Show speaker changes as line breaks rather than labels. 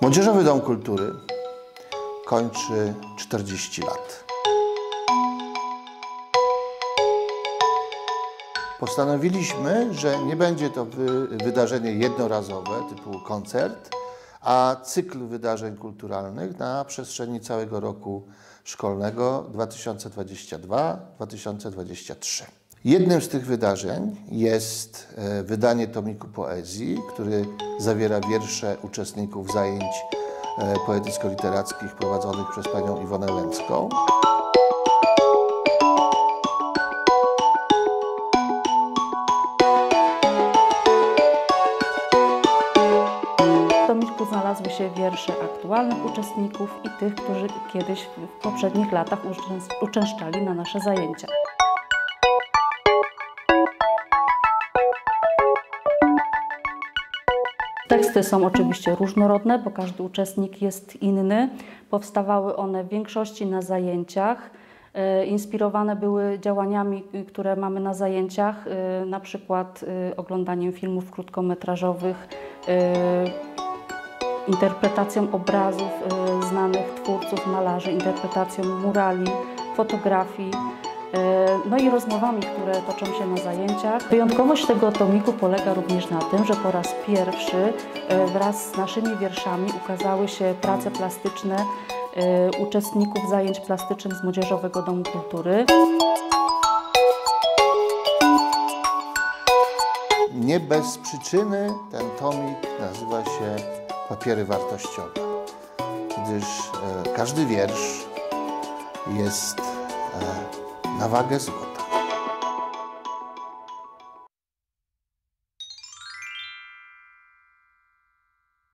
Młodzieżowy Dom Kultury kończy 40 lat. Postanowiliśmy, że nie będzie to wy wydarzenie jednorazowe typu koncert, a cykl wydarzeń kulturalnych na przestrzeni całego roku szkolnego 2022-2023. Jednym z tych wydarzeń jest e, wydanie tomiku poezji, który zawiera wiersze uczestników zajęć e, poetycko-literackich prowadzonych przez panią Iwonę Łęcką.
Znalazły się wiersze aktualnych uczestników i tych, którzy kiedyś w poprzednich latach uczęs- uczęszczali na nasze zajęcia. Teksty są oczywiście różnorodne, bo każdy uczestnik jest inny. Powstawały one w większości na zajęciach. E, Inspirowane były działaniami, y, które mamy na zajęciach, y, na przykład y, oglądaniem filmów krótkometrażowych, interpretacją obrazów znanych twórców, malarzy, interpretacją murali, fotografii, no i rozmowami, które toczą się na zajęciach. Wyjątkowość tego tomiku polega również na tym, że po raz pierwszy y, wraz z naszymi wierszami ukazały się prace plastyczne y, uczestników zajęć plastycznych z Młodzieżowego Domu Kultury.
Nie bez przyczyny ten tomik nazywa się Papiery wartościowe, gdyż e, każdy wiersz jest e, na wagę złota.